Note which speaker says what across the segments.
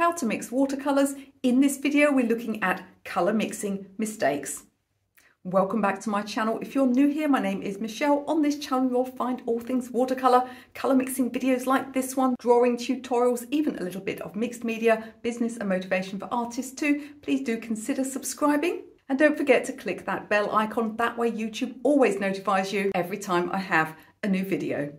Speaker 1: how to mix watercolours. In this video, we're looking at colour mixing mistakes. Welcome back to my channel. If you're new here, my name is Michele. On this channel, you'll find all things watercolour, colour mixing videos like this one, drawing tutorials, even a little bit of mixed media, business and motivation for artists too. Please do consider subscribing. And don't forget to click that bell icon. That way YouTube always notifies you every time I have a new video.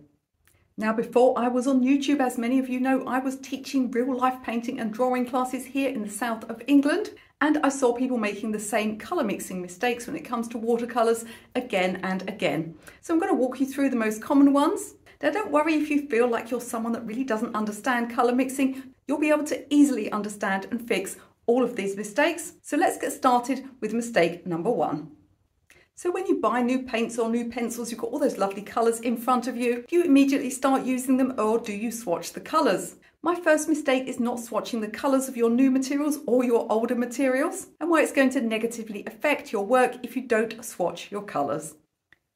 Speaker 1: Now, before I was on YouTube, as many of you know, I was teaching real life painting and drawing classes here in the south of England. And I saw people making the same colour mixing mistakes when it comes to watercolours again and again. So I'm going to walk you through the most common ones. Now don't worry if you feel like you're someone that really doesn't understand colour mixing. You'll be able to easily understand and fix all of these mistakes. So let's get started with mistake number one. So when you buy new paints or new pencils, you've got all those lovely colours in front of you. Do you immediately start using them or do you swatch the colours? My first mistake is not swatching the colours of your new materials or your older materials and why it's going to negatively affect your work if you don't swatch your colours.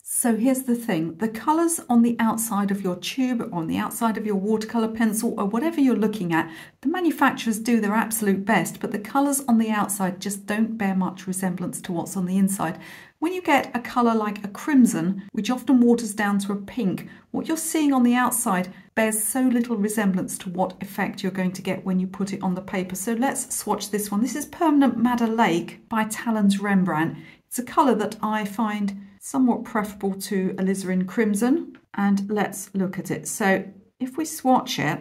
Speaker 2: So here's the thing, the colours on the outside of your tube or on the outside of your watercolour pencil or whatever you're looking at, the manufacturers do their absolute best, but the colours on the outside just don't bear much resemblance to what's on the inside. When you get a colour like a crimson, which often waters down to a pink, what you're seeing on the outside bears so little resemblance to what effect you're going to get when you put it on the paper. So let's swatch this one. This is Permanent Madder Lake by Talens Rembrandt. It's a colour that I find somewhat preferable to alizarin crimson. And let's look at it. So if we swatch it,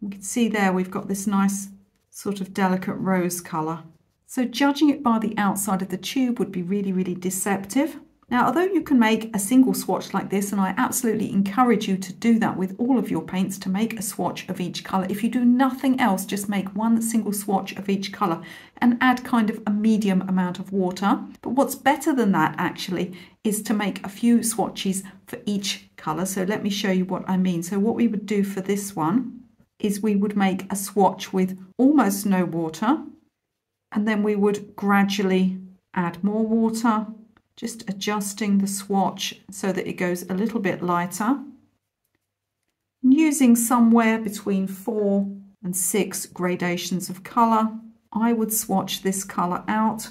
Speaker 2: we can see there we've got this nice sort of delicate rose colour. So judging it by the outside of the tube would be really, really deceptive. Now, although you can make a single swatch like this, and I absolutely encourage you to do that with all of your paints to make a swatch of each colour. If you do nothing else, just make one single swatch of each colour and add kind of a medium amount of water. But what's better than that actually is to make a few swatches for each colour. So let me show you what I mean. So what we would do for this one is we would make a swatch with almost no water and then we would gradually add more water, just adjusting the swatch so that it goes a little bit lighter. Using somewhere between four and six gradations of colour, I would swatch this colour out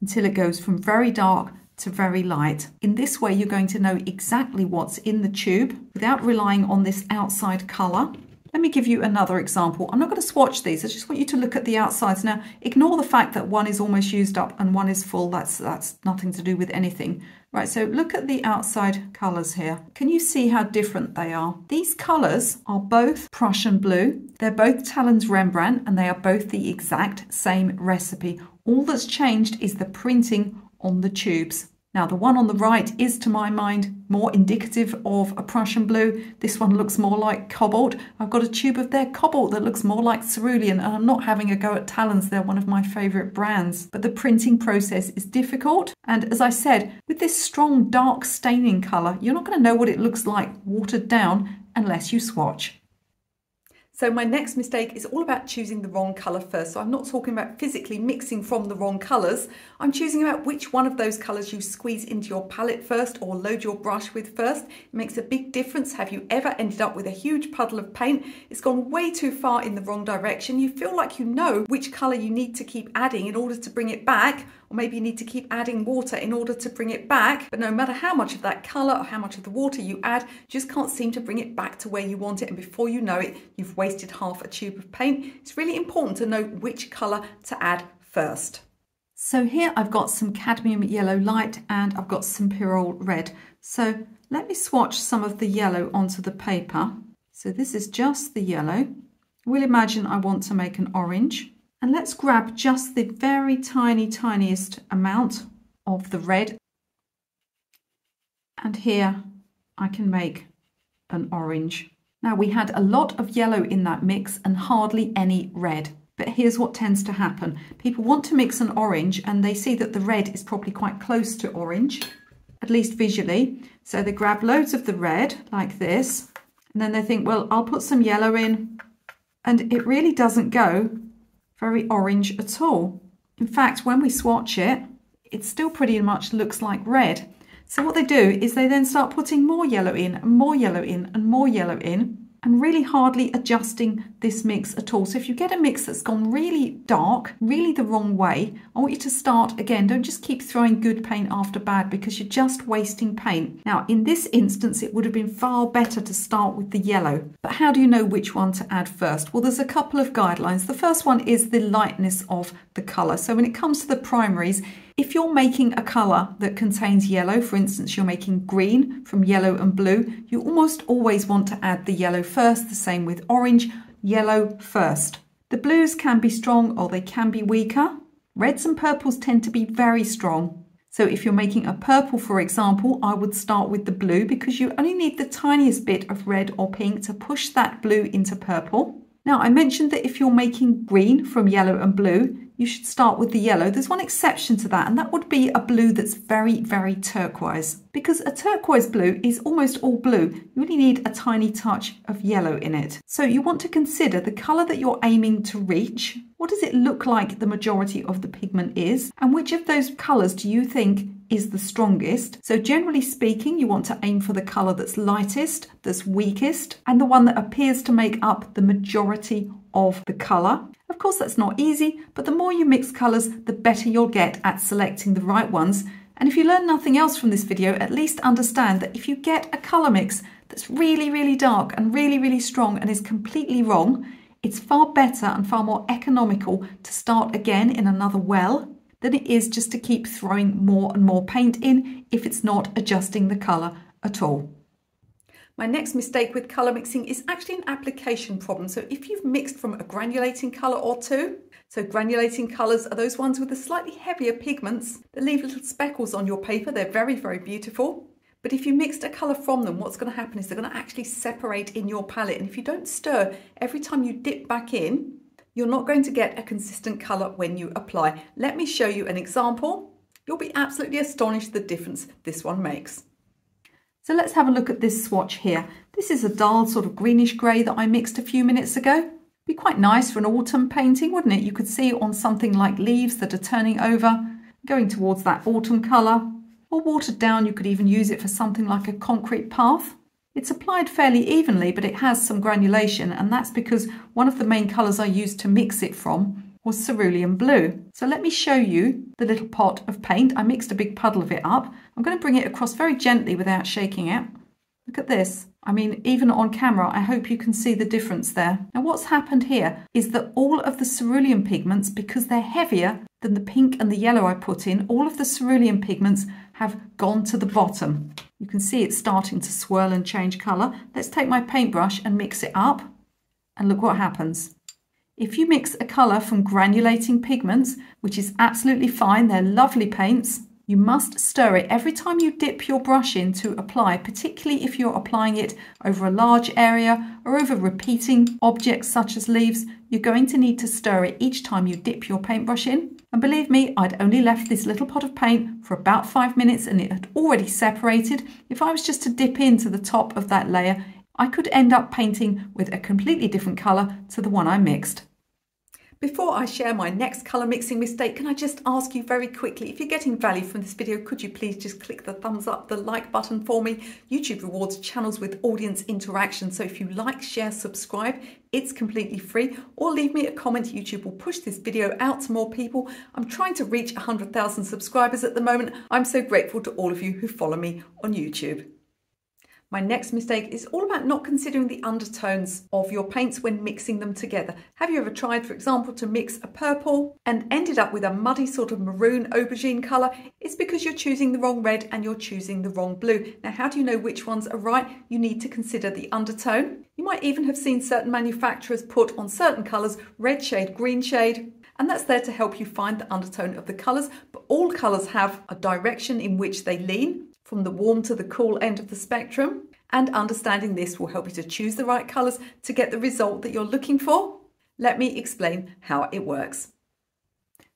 Speaker 2: until it goes from very dark to very light. In this way, you're going to know exactly what's in the tube without relying on this outside colour. Let me give you another example. I'm not going to swatch these. I just want you to look at the outsides. Now, ignore the fact that one is almost used up and one is full. That's, that's nothing to do with anything. Right, so look at the outside colours here. Can you see how different they are? These colours are both Prussian blue. They're both Talens Rembrandt and they are both the exact same recipe. All that's changed is the printing on the tubes. Now the one on the right is to my mind more indicative of a Prussian blue. This one looks more like cobalt. I've got a tube of their cobalt that looks more like cerulean and I'm not having a go at Talens, they're one of my favourite brands. But the printing process is difficult and as I said, with this strong dark staining colour, you're not going to know what it looks like watered down unless you swatch.
Speaker 1: So my next mistake is all about choosing the wrong colour first. So I'm not talking about physically mixing from the wrong colours. I'm choosing about which one of those colours you squeeze into your palette first or load your brush with first. It makes a big difference. Have you ever ended up with a huge puddle of paint? It's gone way too far in the wrong direction. You feel like you know which colour you need to keep adding in order to bring it back or maybe you need to keep adding water in order to bring it back. But no matter how much of that colour or how much of the water you add, you just can't seem to bring it back to where you want it. And before you know it, you've wasted half a tube of paint. It's really important to know which colour to add first.
Speaker 2: So here I've got some cadmium yellow light and I've got some pyrrole red. So let me swatch some of the yellow onto the paper. So this is just the yellow. We'll imagine I want to make an orange. And let's grab just the very tiny, tiniest amount of the red. And here I can make an orange. Now we had a lot of yellow in that mix and hardly any red. But here's what tends to happen. People want to mix an orange and they see that the red is probably quite close to orange, at least visually. So they grab loads of the red like this. And then they think, well, I'll put some yellow in. And it really doesn't go very orange at all. In fact, when we swatch it, it still pretty much looks like red. So what they do is they then start putting more yellow in and more yellow in and more yellow in. And really hardly adjusting this mix at all. So if you get a mix that's gone really dark, really the wrong way, I want you to start again. Don't just keep throwing good paint after bad because you're just wasting paint. Now in this instance, it would have been far better to start with the yellow. But how do you know which one to add first? Well, there's a couple of guidelines. The first one is the lightness of the colour. So when it comes to the primaries, if you're making a colour that contains yellow, for instance, you're making green from yellow and blue, you almost always want to add the yellow first, the same with orange, yellow first. The blues can be strong or they can be weaker. Reds and purples tend to be very strong. So if you're making a purple, for example, I would start with the blue because you only need the tiniest bit of red or pink to push that blue into purple. Now, I mentioned that if you're making green from yellow and blue, you should start with the yellow. There's one exception to that, and that would be a blue that's very, very turquoise. Because a turquoise blue is almost all blue, you only need a tiny touch of yellow in it. So you want to consider the colour that you're aiming to reach. What does it look like the majority of the pigment is? And which of those colours do you think is the strongest. So generally speaking, you want to aim for the colour that's lightest, that's weakest, and the one that appears to make up the majority of the colour. Of course, that's not easy, but the more you mix colours, the better you'll get at selecting the right ones. And if you learn nothing else from this video, at least understand that if you get a colour mix that's really, really dark and really, really strong and is completely wrong, it's far better and far more economical to start again in another well than it is just to keep throwing more and more paint in if it's not adjusting the colour at all.
Speaker 1: My next mistake with colour mixing is actually an application problem. So if you've mixed from a granulating colour or two, so granulating colours are those ones with the slightly heavier pigments that leave little speckles on your paper. They're very, very beautiful. But if you mixed a colour from them, what's going to happen is they're going to actually separate in your palette. And if you don't stir every time you dip back in, you're not going to get a consistent colour when you apply. Let me show you an example. You'll be absolutely astonished the difference this one makes.
Speaker 2: So let's have a look at this swatch here. This is a dull sort of greenish grey that I mixed a few minutes ago. Be quite nice for an autumn painting, wouldn't it? You could see on something like leaves that are turning over, going towards that autumn colour. Or watered down, you could even use it for something like a concrete path. It's applied fairly evenly, but it has some granulation, and that's because one of the main colours I used to mix it from was cerulean blue. So let me show you the little pot of paint. I mixed a big puddle of it up. I'm going to bring it across very gently without shaking it. Look at this. I mean, even on camera, I hope you can see the difference there. Now what's happened here is that all of the cerulean pigments, because they're heavier than the pink and the yellow I put in, all of the cerulean pigments have gone to the bottom. You can see it's starting to swirl and change colour. Let's take my paintbrush and mix it up. And look what happens. If you mix a colour from granulating pigments, which is absolutely fine, they're lovely paints, you must stir it every time you dip your brush in to apply, particularly if you're applying it over a large area or over repeating objects such as leaves. You're going to need to stir it each time you dip your paintbrush in. And believe me, I'd only left this little pot of paint for about five minutes and it had already separated. If I was just to dip into the top of that layer, I could end up painting with a completely different colour to the one I mixed.
Speaker 1: Before I share my next colour mixing mistake, can I just ask you very quickly, if you're getting value from this video, could you please just click the thumbs up, the like button for me? YouTube rewards channels with audience interaction, so if you like, share, subscribe, it's completely free, or leave me a comment. YouTube will push this video out to more people. I'm trying to reach 100,000 subscribers at the moment. I'm so grateful to all of you who follow me on YouTube. My next mistake is all about not considering the undertones of your paints when mixing them together. Have you ever tried, for example, to mix a purple and ended up with a muddy sort of maroon aubergine colour? It's because you're choosing the wrong red and you're choosing the wrong blue. Now, how do you know which ones are right? You need to consider the undertone. You might even have seen certain manufacturers put on certain colours red shade, green shade, and that's there to help you find the undertone of the colours. But all colours have a direction in which they lean from the warm to the cool end of the spectrum. And understanding this will help you to choose the right colours to get the result that you're looking for. Let me explain how it works.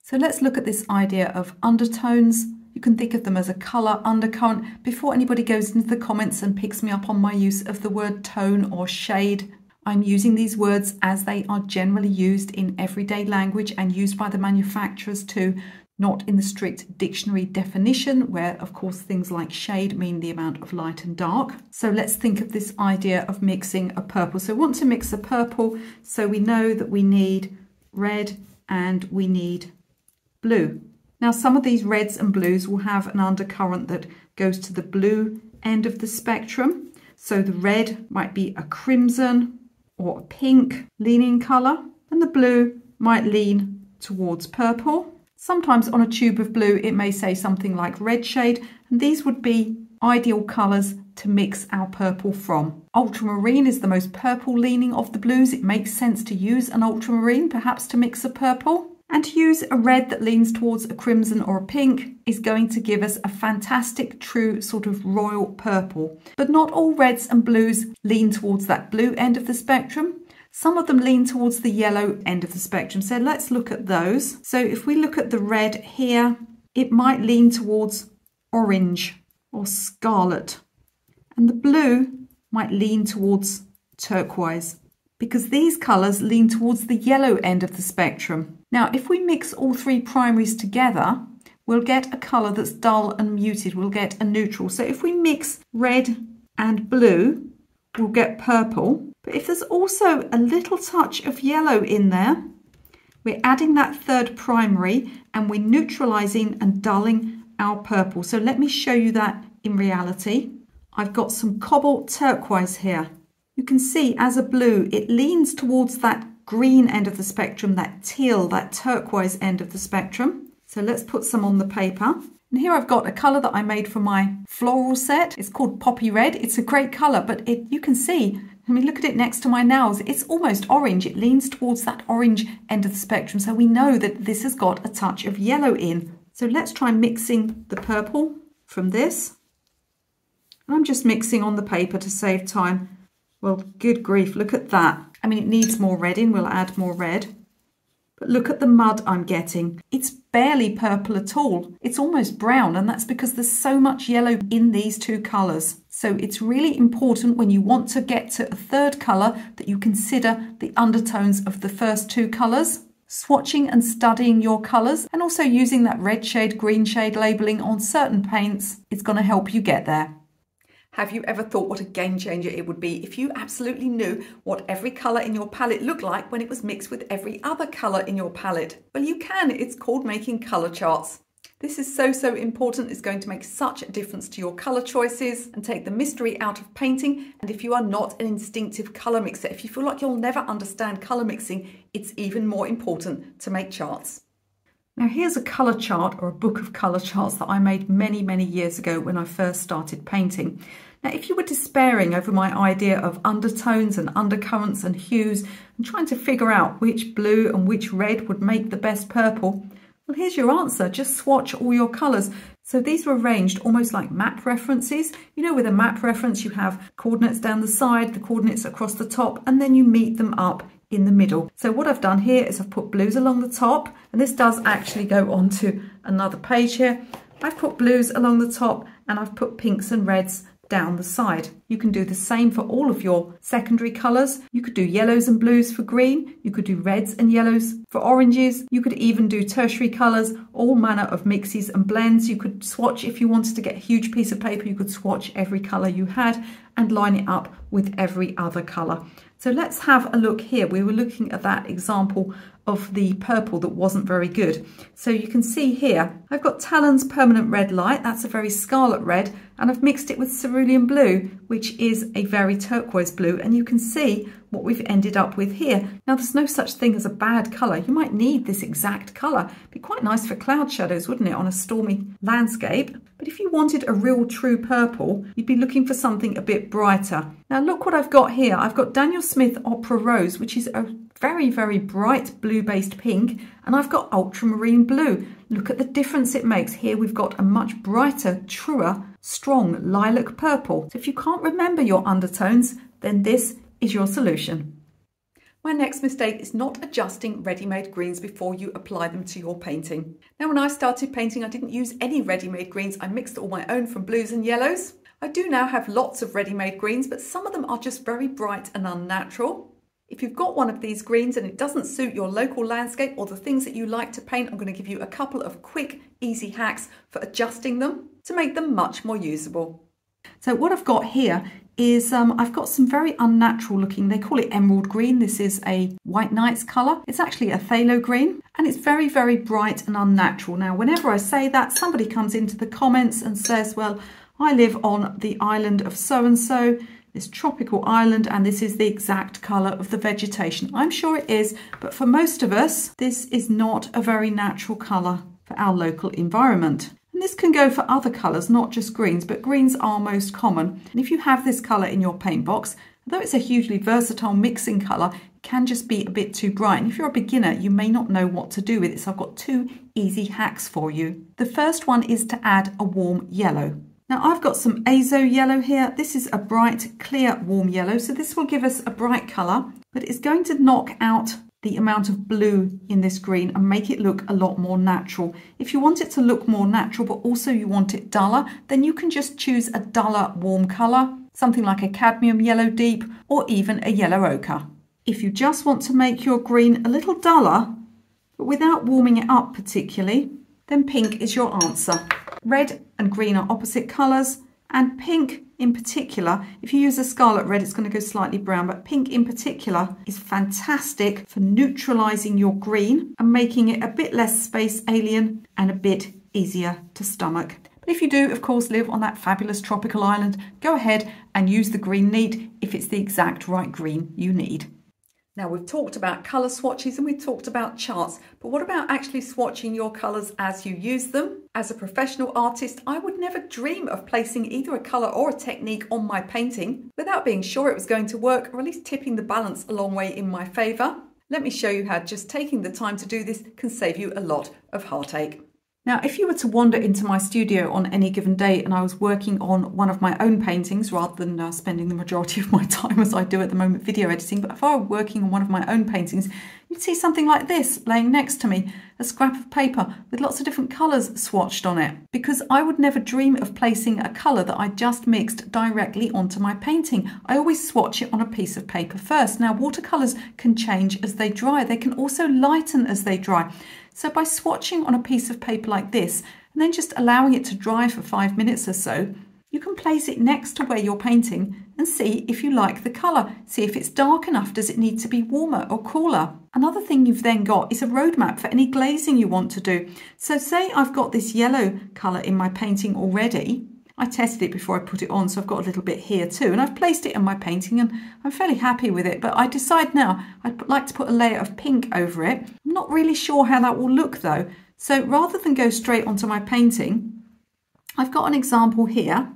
Speaker 2: So let's look at this idea of undertones. You can think of them as a colour undercurrent before anybody goes into the comments and picks me up on my use of the word tone or shade. I'm using these words as they are generally used in everyday language and used by the manufacturers too not in the strict dictionary definition, where of course things like shade mean the amount of light and dark. So let's think of this idea of mixing a purple. So want to mix a purple, so we know that we need red and we need blue. Now some of these reds and blues will have an undercurrent that goes to the blue end of the spectrum. So the red might be a crimson or a pink leaning colour and the blue might lean towards purple. Sometimes on a tube of blue it may say something like red shade and these would be ideal colours to mix our purple from. Ultramarine is the most purple leaning of the blues. It makes sense to use an ultramarine perhaps to mix a purple. And to use a red that leans towards a crimson or a pink is going to give us a fantastic true sort of royal purple. But not all reds and blues lean towards that blue end of the spectrum. Some of them lean towards the yellow end of the spectrum. So let's look at those. So if we look at the red here, it might lean towards orange or scarlet. And the blue might lean towards turquoise because these colours lean towards the yellow end of the spectrum. Now, if we mix all three primaries together, we'll get a colour that's dull and muted. We'll get a neutral. So if we mix red and blue, we'll get purple. But if there's also a little touch of yellow in there, we're adding that third primary and we're neutralizing and dulling our purple. So let me show you that in reality. I've got some cobalt turquoise here. You can see as a blue, it leans towards that green end of the spectrum, that teal, that turquoise end of the spectrum. So let's put some on the paper. And here I've got a colour that I made for my floral set. It's called Poppy Red. It's a great colour, but it, you can see I mean, look at it next to my nails. It's almost orange. It leans towards that orange end of the spectrum. So we know that this has got a touch of yellow in. So let's try mixing the purple from this. I'm just mixing on the paper to save time. Well, good grief, look at that. I mean, it needs more red in. We'll add more red. But look at the mud I'm getting. It's barely purple at all. It's almost brown, and that's because there's so much yellow in these two colours. So it's really important when you want to get to a third colour that you consider the undertones of the first two colours. Swatching and studying your colours and also using that red shade, green shade labelling on certain paints is going to help you get there.
Speaker 1: Have you ever thought what a game changer it would be if you absolutely knew what every colour in your palette looked like when it was mixed with every other colour in your palette? Well, you can. It's called making colour charts. This is so, so important. It's going to make such a difference to your colour choices and take the mystery out of painting. And if you are not an instinctive colour mixer, if you feel like you'll never understand colour mixing, it's even more important to make charts.
Speaker 2: Now here's a colour chart or a book of colour charts that I made many, many years ago when I first started painting. Now, if you were despairing over my idea of undertones and undercurrents and hues and trying to figure out which blue and which red would make the best purple, well, here's your answer. Just swatch all your colours. So these were arranged almost like map references. You know, with a map reference, you have coordinates down the side, the coordinates across the top, and then you meet them up in the middle. So what I've done here is I've put blues along the top, and this does actually go onto another page here. I've put blues along the top and I've put pinks and reds down the side. You can do the same for all of your secondary colours. You could do yellows and blues for green. You could do reds and yellows for oranges. You could even do tertiary colours, all manner of mixes and blends. You could swatch if you wanted to get a huge piece of paper, you could swatch every colour you had and line it up with every other colour. So let's have a look here. We were looking at that example of the purple that wasn't very good. So you can see here, I've got Talens Permanent Red Light, that's a very scarlet red, and I've mixed it with Cerulean Blue, which is a very turquoise blue, and you can see what we've ended up with here. Now there's no such thing as a bad colour, you might need this exact colour. Be quite nice for cloud shadows, wouldn't it, on a stormy landscape? But if you wanted a real true purple, you'd be looking for something a bit brighter. Now look what I've got here. I've got Daniel Smith Opera Rose, which is a very, very bright blue-based pink, and I've got ultramarine blue. Look at the difference it makes. Here we've got a much brighter, truer, strong lilac purple. So if you can't remember your undertones, then this is your solution.
Speaker 1: My next mistake is not adjusting ready-made greens before you apply them to your painting. Now when I started painting I didn't use any ready-made greens, I mixed all my own from blues and yellows. I do now have lots of ready-made greens but some of them are just very bright and unnatural. If you've got one of these greens and it doesn't suit your local landscape or the things that you like to paint, I'm going to give you a couple of quick, easy hacks for adjusting them to make them much more usable.
Speaker 2: So what I've got here is um, I've got some very unnatural looking, they call it emerald green. This is a White Nights colour. It's actually a phthalo green and it's very, very bright and unnatural. Now, whenever I say that, somebody comes into the comments and says, well, I live on the island of so-and-so, this tropical island, and this is the exact colour of the vegetation. I'm sure it is, but for most of us, this is not a very natural colour for our local environment. And this can go for other colours, not just greens, but greens are most common. And if you have this colour in your paint box, although it's a hugely versatile mixing colour, it can just be a bit too bright. And if you're a beginner, you may not know what to do with it. So I've got two easy hacks for you. The first one is to add a warm yellow. Now I've got some azo yellow here. This is a bright, clear, warm yellow. So this will give us a bright colour, but it's going to knock out the amount of blue in this green and make it look a lot more natural. If you want it to look more natural, but also you want it duller, then you can just choose a duller warm colour, something like a cadmium yellow deep or even a yellow ochre. If you just want to make your green a little duller, but without warming it up particularly, then pink is your answer. Red and green are opposite colours, and pink in particular, if you use a scarlet red, it's going to go slightly brown, but pink in particular is fantastic for neutralising your green and making it a bit less space alien and a bit easier to stomach. But if you do, of course, live on that fabulous tropical island, go ahead and use the green neat if it's the exact right green you need.
Speaker 1: Now we've talked about colour swatches and we've talked about charts, but what about actually swatching your colours as you use them? As a professional artist, I would never dream of placing either a colour or a technique on my painting without being sure it was going to work or at least tipping the balance a long way in my favour. Let me show you how just taking the time to do this can save you a lot of heartache.
Speaker 2: Now, if you were to wander into my studio on any given day and I was working on one of my own paintings rather than uh, spending the majority of my time as I do at the moment video editing, but if I were working on one of my own paintings, you'd see something like this laying next to me, a scrap of paper with lots of different colours swatched on it. Because I would never dream of placing a colour that I just mixed directly onto my painting. I always swatch it on a piece of paper first. Now, watercolours can change as they dry. They can also lighten as they dry. So by swatching on a piece of paper like this, and then just allowing it to dry for five minutes or so, you can place it next to where you're painting and see if you like the colour. See if it's dark enough, does it need to be warmer or cooler? Another thing you've then got is a roadmap for any glazing you want to do. So say I've got this yellow colour in my painting already, I tested it before I put it on, so I've got a little bit here too. And I've placed it in my painting and I'm fairly happy with it. But I decide now I'd like to put a layer of pink over it. I'm not really sure how that will look though. So rather than go straight onto my painting, I've got an example here.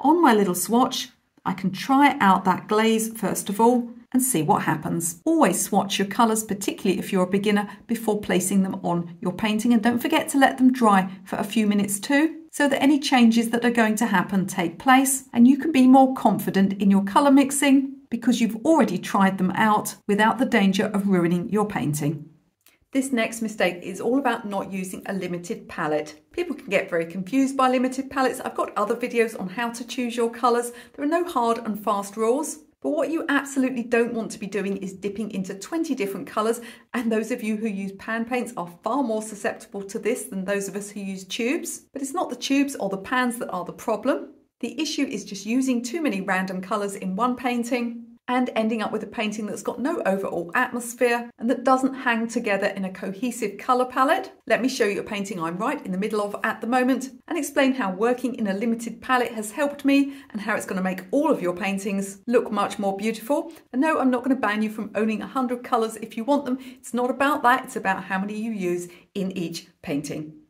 Speaker 2: On my little swatch, I can try out that glaze first of all and see what happens. Always swatch your colours, particularly if you're a beginner, before placing them on your painting. And don't forget to let them dry for a few minutes too so that any changes that are going to happen take place and you can be more confident in your colour mixing because you've already tried them out without the danger of ruining your painting.
Speaker 1: This next mistake is all about not using a limited palette. People can get very confused by limited palettes. I've got other videos on how to choose your colours. There are no hard and fast rules. But what you absolutely don't want to be doing is dipping into 20 different colours and those of you who use pan paints are far more susceptible to this than those of us who use tubes. But it's not the tubes or the pans that are the problem. The issue is just using too many random colours in one painting and ending up with a painting that's got no overall atmosphere and that doesn't hang together in a cohesive colour palette. Let me show you a painting I'm right in the middle of at the moment and explain how working in a limited palette has helped me and how it's going to make all of your paintings look much more beautiful. And no, I'm not going to ban you from owning 100 colours if you want them. It's not about that, it's about how many you use in each painting.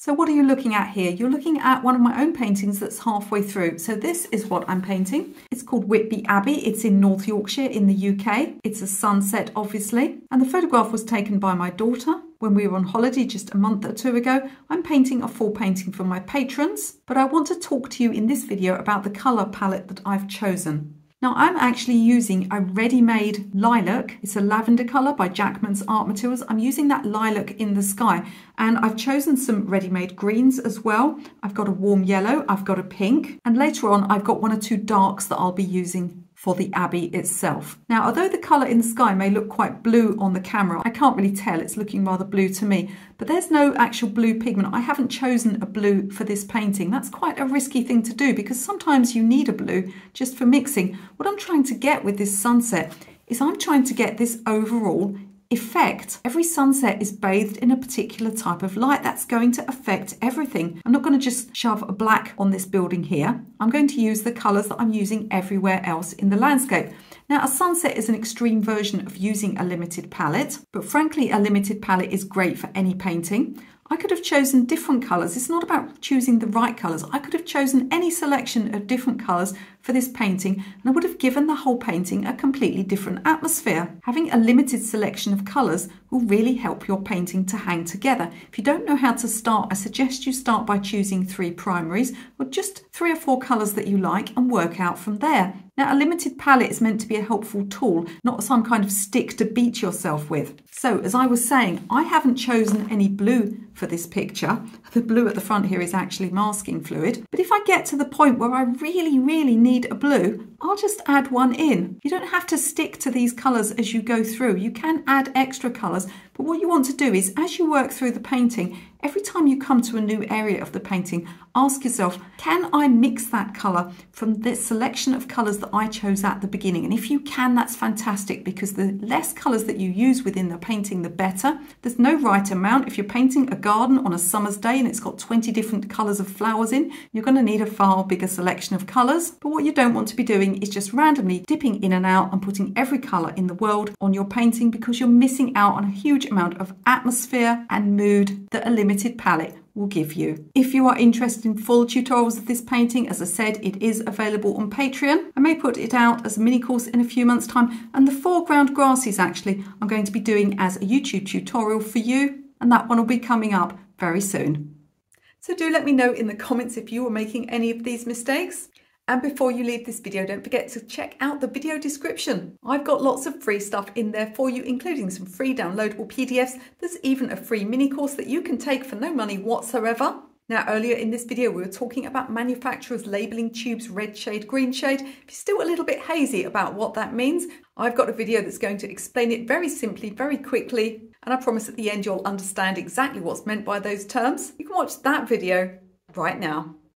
Speaker 2: So what are you looking at here? You're looking at one of my own paintings that's halfway through. So this is what I'm painting. It's called Whitby Abbey. It's in North Yorkshire in the UK. It's a sunset, obviously. And the photograph was taken by my daughter when we were on holiday just a month or two ago. I'm painting a full painting for my patrons, but I want to talk to you in this video about the colour palette that I've chosen. Now I'm actually using a ready-made lilac. It's a lavender colour by Jackman's Art Materials. I'm using that lilac in the sky and I've chosen some ready-made greens as well. I've got a warm yellow, I've got a pink and later on I've got one or two darks that I'll be using for the Abbey itself. Now, although the colour in the sky may look quite blue on the camera, I can't really tell, it's looking rather blue to me, but there's no actual blue pigment. I haven't chosen a blue for this painting. That's quite a risky thing to do because sometimes you need a blue just for mixing. What I'm trying to get with this sunset is I'm trying to get this overall effect. Every sunset is bathed in a particular type of light that's going to affect everything. I'm not going to just shove a black on this building here. I'm going to use the colours that I'm using everywhere else in the landscape. Now, a sunset is an extreme version of using a limited palette, but frankly, a limited palette is great for any painting. I could have chosen different colours. It's not about choosing the right colours. I could have chosen any selection of different colours for this painting and I would have given the whole painting a completely different atmosphere. Having a limited selection of colours will really help your painting to hang together. If you don't know how to start, I suggest you start by choosing three primaries or just three or four colours that you like and work out from there. Now, a limited palette is meant to be a helpful tool, not some kind of stick to beat yourself with. So, as I was saying, I haven't chosen any blue for this picture. The blue at the front here is actually masking fluid. But if I get to the point where I really, really need a blue, I'll just add one in. You don't have to stick to these colours as you go through. You can add extra colours, but what you want to do is as you work through the painting, every time you come to a new area of the painting, ask yourself, can I mix that colour from the selection of colours that I chose at the beginning? And if you can, that's fantastic because the less colours that you use within the painting, the better. There's no right amount. If you're painting a garden on a summer's day and it's got 20 different colours of flowers in, you're going to need a far bigger selection of colours. But what you don't want to be doing is just randomly dipping in and out and putting every colour in the world on your painting because you're missing out on a huge amount of atmosphere and mood that a limited palette will give you. If you are interested in full tutorials of this painting, as I said, it is available on Patreon. I may put it out as a mini course in a few months time and the foreground grasses actually I'm going to be doing as a YouTube tutorial for you and that one will be coming up very soon. So do let me know in the comments if you were making any of these mistakes. And before you leave this video, don't forget to check out the video description. I've got lots of free stuff in there for you, including some free downloadable PDFs. There's even a free mini course that you can take for no money whatsoever. Now, earlier in this video, we were talking about manufacturers labeling tubes red shade, green shade. If you're still a little bit hazy about what that means, I've got a video that's going to explain it very simply, very quickly. And I promise at the end, you'll understand exactly what's meant by those terms. You can watch that video right now.